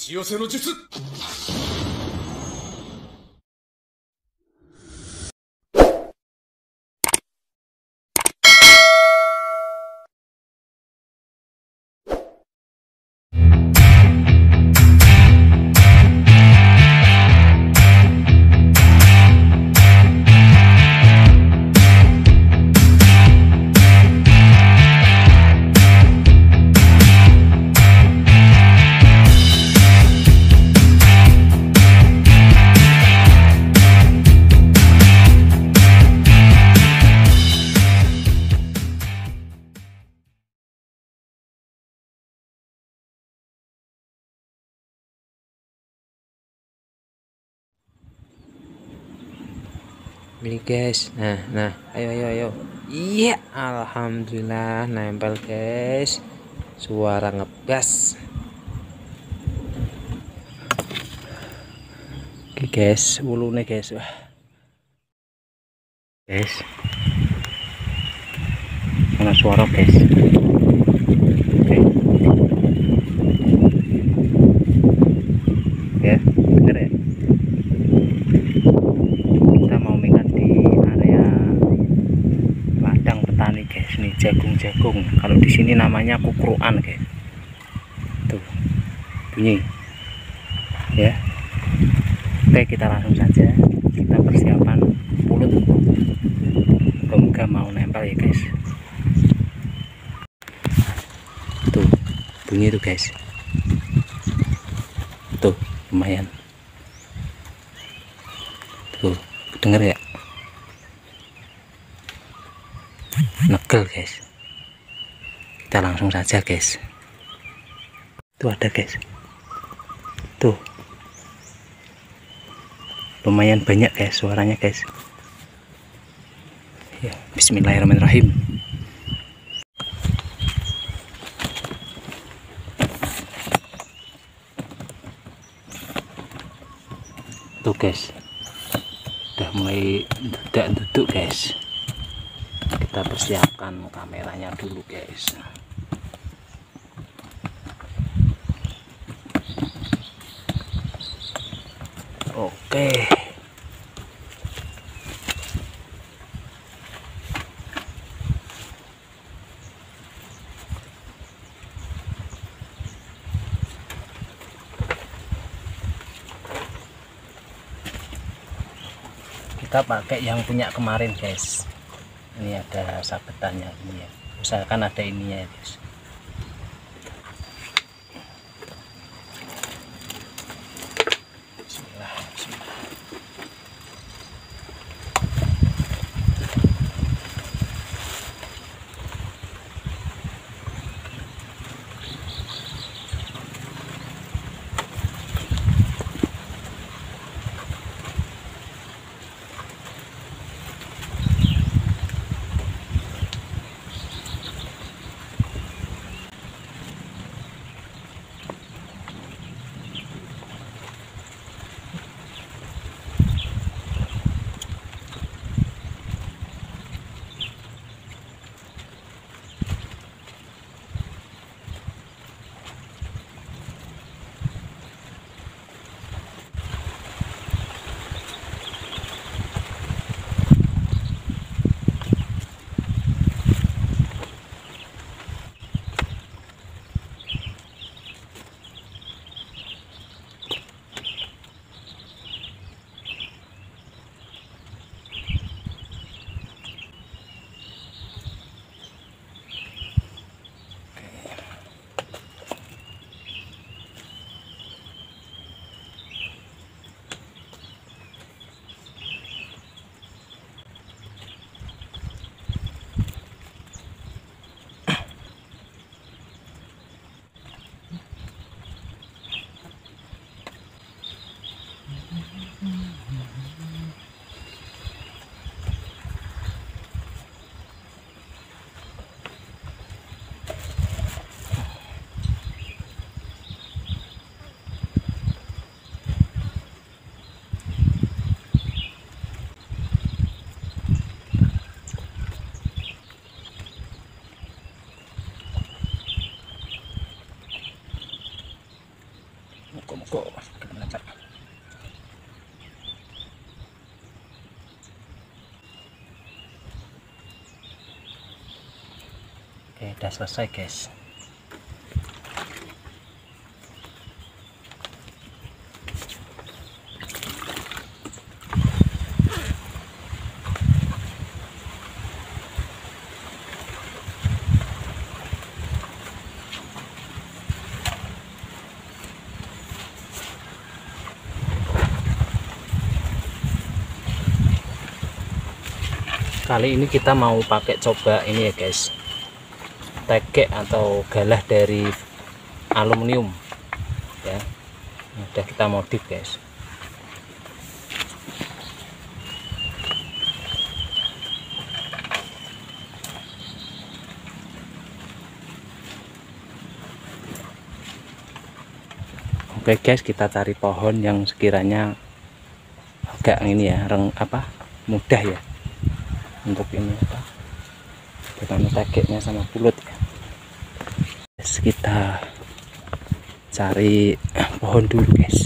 ち寄せの術。Ini guys. Nah nah. Ayo ayo ayo. Iya alhamdulillah. Nempel guys. Suara ngebas oke guys. Nih guys. Wah. Guys. Mana suara guys oke ya denger ya kita mau mingat di area ladang petani guys nih jagung-jagung kalau di sini namanya kukruan guys tuh bunyi. Ya. Oke kita langsung saja. Kita persiapan pulut moga mau nempel ya guys. Tuh bunyi tuh guys. Tuh lumayan. Tuh denger ya. Negel guys kita langsung saja guys. Tuh ada guys. Tuh. Lumayan banyak guys suaranya guys. Ya bismillahirrahmanirrahim. Tuh guys. Udah mulai tidak duduk guys kita persiapkan kameranya dulu guys. Oke. Kita pakai yang punya kemarin guys ini ada sabetannya ini ya. Usahakan ada ininya ya guys udah selesai guys. Kali ini kita mau pakai coba ini ya guys tegek atau galah dari aluminium. Ya. Udah kita modif guys. Oke guys kita cari pohon yang sekiranya agak ini ya reng apa mudah ya untuk ini apa bagaimana tegeknya sama pulut kita cari pohon dulu guys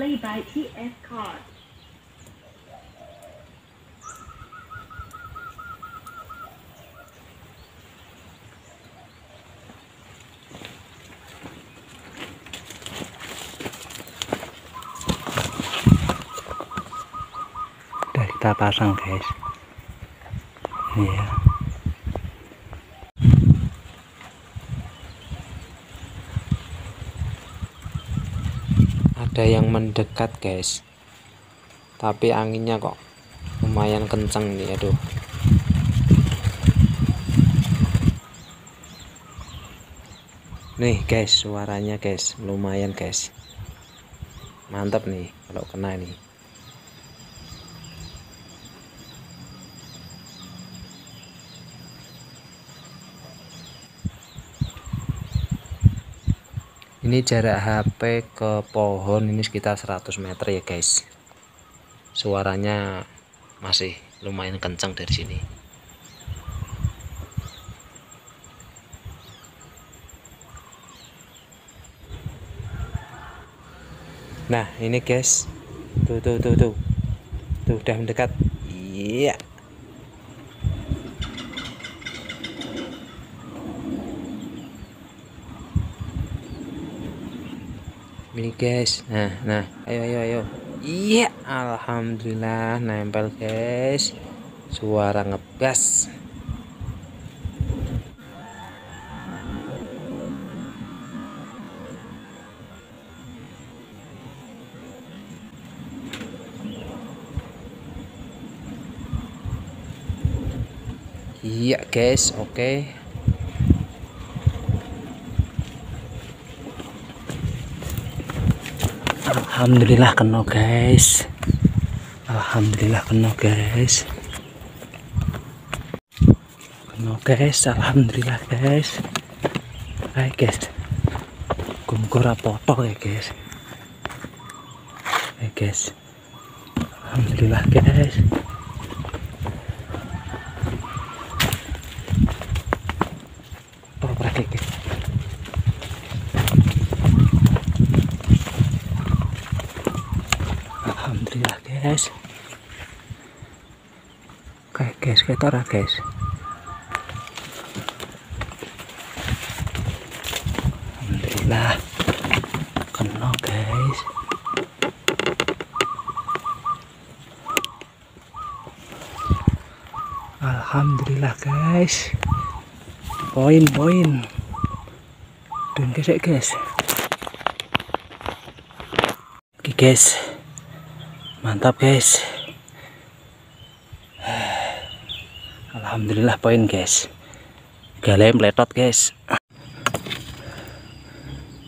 Play by TS Card. udah kita pasang guys iya ada yang mendekat guys. Tapi anginnya kok lumayan kenceng nih aduh. Nih guys suaranya guys lumayan guys. Mantap nih kalau kena nih ini jarak HP ke pohon ini sekitar 100 meter ya guys. Suaranya masih lumayan kencang dari sini. Nah ini guys. Tuh tuh tuh tuh. Tuh udah mendekat. Iya ini guys. Nah nah. Ayo ayo ayo. Iya alhamdulillah. Nempel guys. Suara ngebas iya guys oke Alhamdulillah kena guys. Alhamdulillah kena guys. Kena guys. Alhamdulillah guys. Hai guys. Gumgur apa-apa ya guys. Hai guys. Alhamdulillah guys Apa guys Alhamdulillah guys Ora guys. Alhamdulillah. Kena guys. Alhamdulillah guys. Poin poin. Dan gesek guys. Oke guys. Mantap guys Alhamdulillah poin guys. Galem letot guys.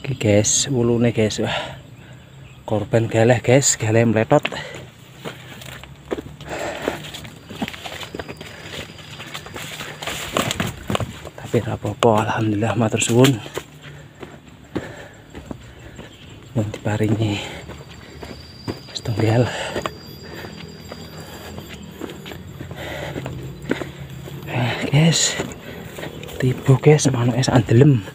Oke guys wulune guys. Wah korban galeh guys. Galem letot tapi apa-apa alhamdulillah matur suwun. Yang diparingi setunggal guys tiba guys manuk es andelem.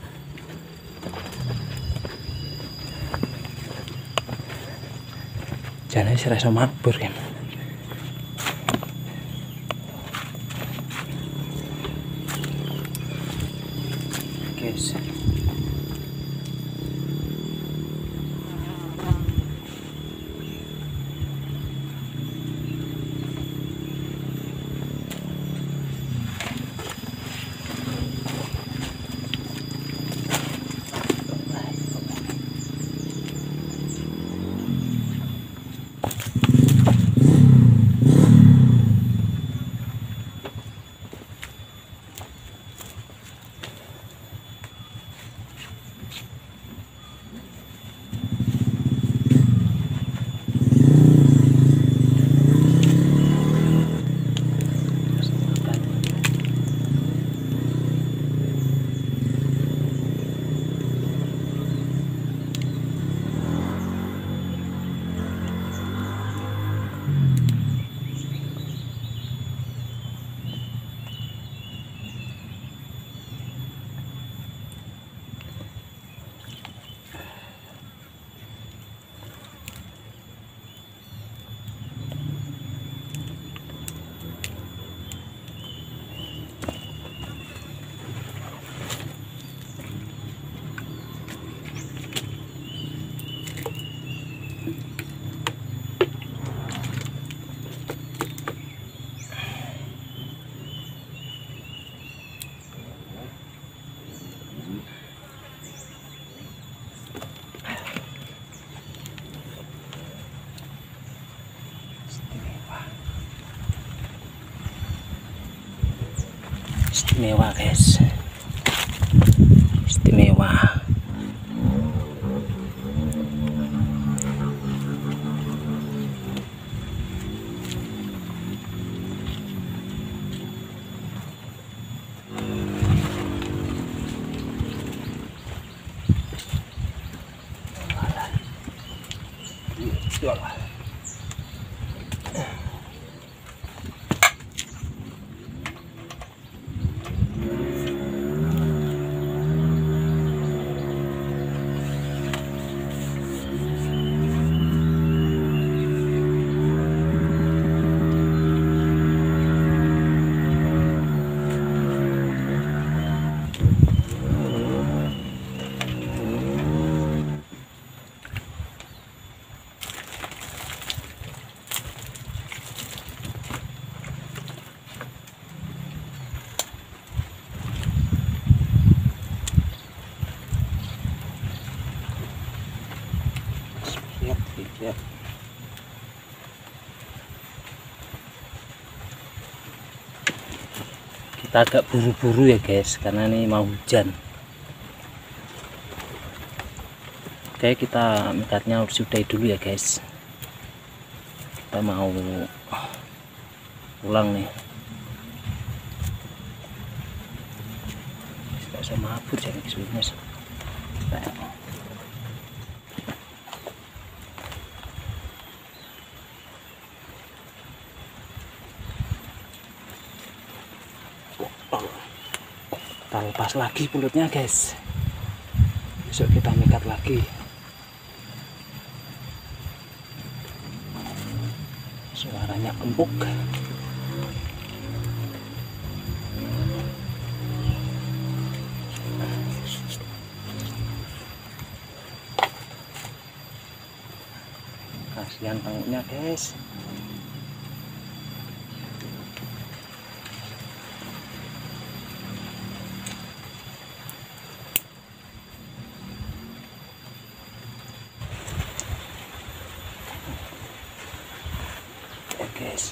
Jangan sih rasa mabur kan istimewa guys. Istimewa. Lihat kita agak buru-buru ya guys karena ini mau hujan. Oke kita mikatnya sudahi dulu ya guys. Kita mau pulang nih. Tidak usah mabur jadi kesulitan kita lepas lagi pulutnya guys. Besok kita mikat lagi. Suaranya empuk. Kasihan tanguknya guys guys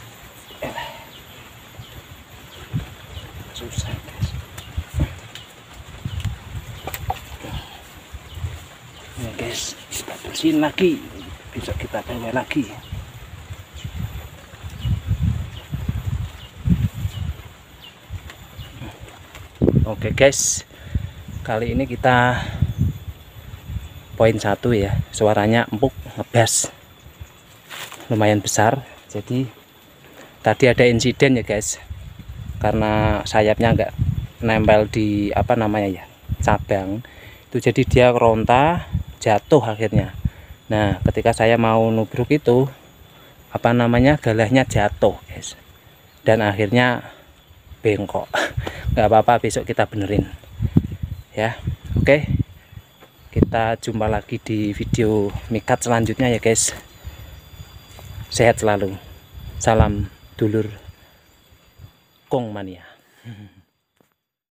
susah guys. Ya guys kita bersihin lagi. Besok kita bawa lagi. Oke guys. Kali ini kita poin satu ya. Suaranya empuk ngebas. Lumayan besar. Jadi tadi ada insiden ya guys. Karena sayapnya enggak nempel di apa namanya ya cabang. Itu jadi dia ronta jatuh akhirnya. Nah ketika saya mau nubruk itu apa namanya galahnya jatuh guys. Dan akhirnya bengkok. Nggak apa-apa besok kita benerin. Ya oke. Kita jumpa lagi di video mikat selanjutnya ya guys. Sehat selalu. Salam dulur kong mania